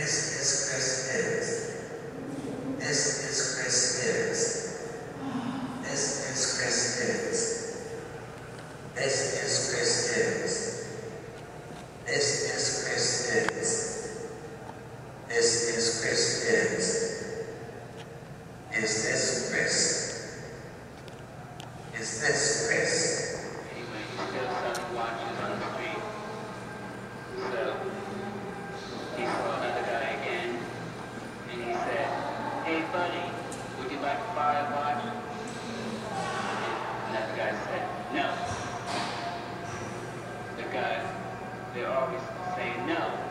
This is Chris Higgs. This is Chris Higgs. This is Chris Higgs. This is Chris Higgs. This is Chris Higgs. This is Chris Higgs. Is this Chris? Is this Chris? Like a watch?" And that guy said, "No." The guys, they're always saying no.